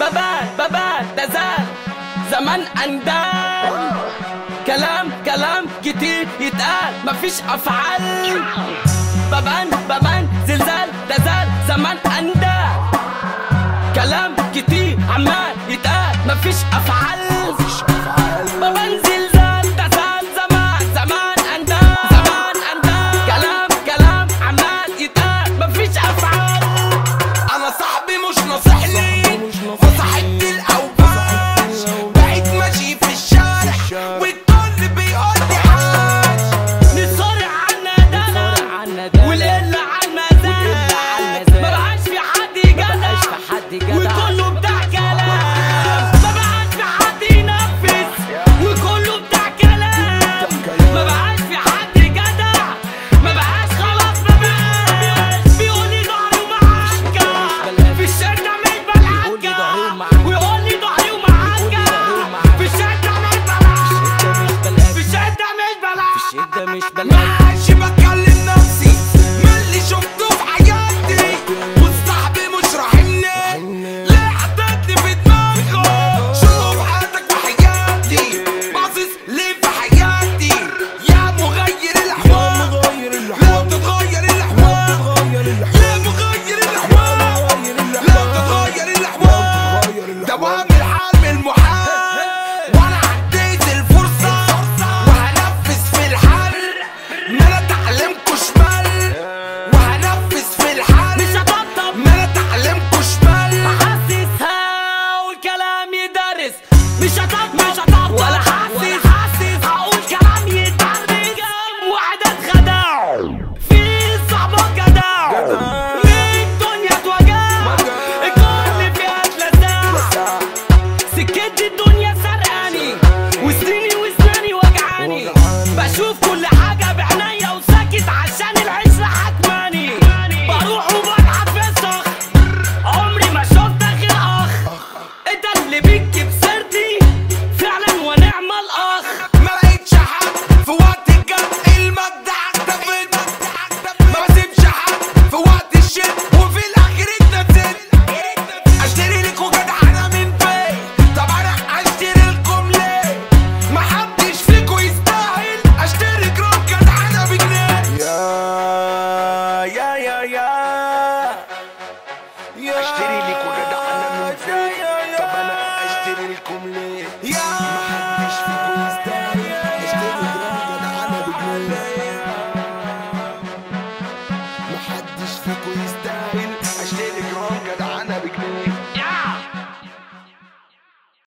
بابات بابات تزال. زمان أندال. كلام كلام كتير يتقال. مفيش أفعال. بابان بابان زلزال تزال. زمان أندال. كلام كتير عمال يتقال. مفيش افعال مفيش أفعال. shit. conquistar el